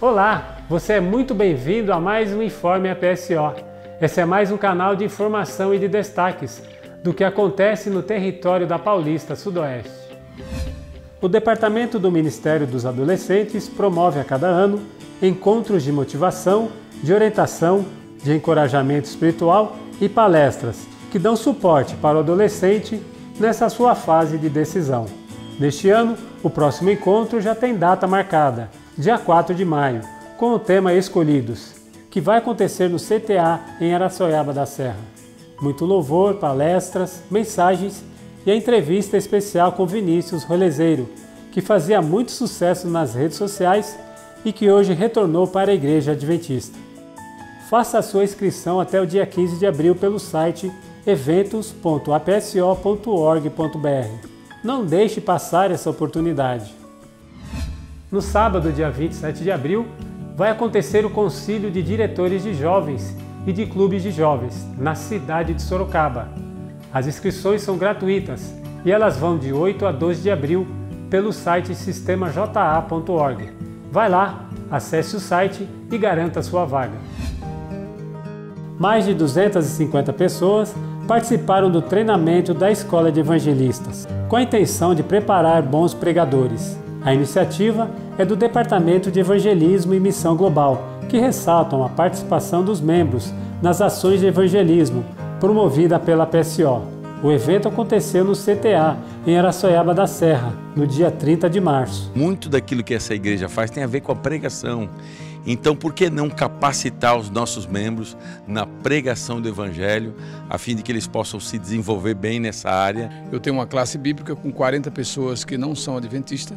Olá, você é muito bem-vindo a mais um Informe APSO. Esse é mais um canal de informação e de destaques do que acontece no território da Paulista Sudoeste. O Departamento do Ministério dos Adolescentes promove a cada ano encontros de motivação, de orientação, de encorajamento espiritual e palestras que dão suporte para o adolescente nessa sua fase de decisão. Neste ano, o próximo encontro já tem data marcada, dia 4 de maio, com o tema Escolhidos, que vai acontecer no CTA em Araçoiaba da Serra. Muito louvor, palestras, mensagens e a entrevista especial com Vinícius Rolezeiro, que fazia muito sucesso nas redes sociais e que hoje retornou para a Igreja Adventista. Faça a sua inscrição até o dia 15 de abril pelo site eventos.apso.org.br. Não deixe passar essa oportunidade. No sábado, dia 27 de abril, vai acontecer o Concílio de Diretores de Jovens e de Clubes de Jovens, na cidade de Sorocaba. As inscrições são gratuitas e elas vão de 8 a 12 de abril pelo site sistemaja.org. Vai lá, acesse o site e garanta sua vaga. Mais de 250 pessoas participaram do treinamento da Escola de Evangelistas, com a intenção de preparar bons pregadores. A iniciativa é do Departamento de Evangelismo e Missão Global, que ressaltam a participação dos membros nas ações de evangelismo promovida pela PSO. O evento aconteceu no CTA, em Araçoiaba da Serra, no dia 30 de março. Muito daquilo que essa igreja faz tem a ver com a pregação. Então, por que não capacitar os nossos membros na pregação do Evangelho, a fim de que eles possam se desenvolver bem nessa área? Eu tenho uma classe bíblica com 40 pessoas que não são adventistas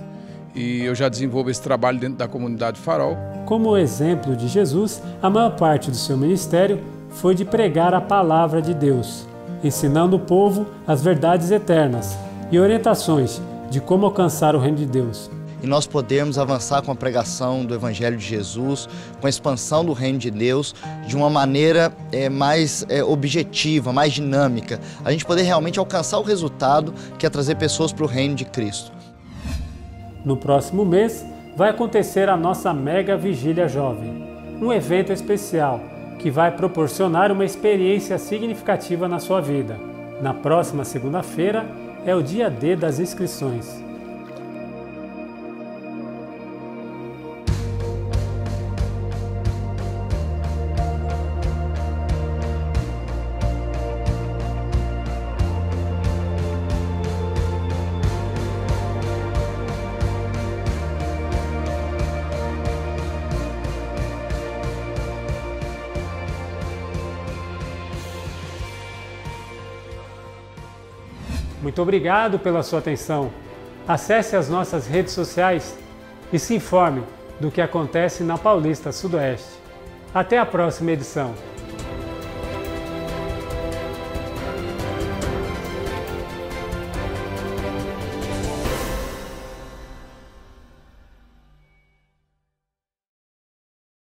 e eu já desenvolvo esse trabalho dentro da comunidade Farol. Como exemplo de Jesus, a maior parte do seu ministério foi de pregar a palavra de Deus, ensinando o povo as verdades eternas e orientações de como alcançar o reino de Deus e nós podemos avançar com a pregação do Evangelho de Jesus, com a expansão do Reino de Deus de uma maneira é, mais é, objetiva, mais dinâmica. A gente poder realmente alcançar o resultado que é trazer pessoas para o Reino de Cristo. No próximo mês vai acontecer a nossa Mega Vigília Jovem, um evento especial que vai proporcionar uma experiência significativa na sua vida. Na próxima segunda-feira é o dia D das inscrições. Muito obrigado pela sua atenção. Acesse as nossas redes sociais e se informe do que acontece na Paulista Sudoeste. Até a próxima edição.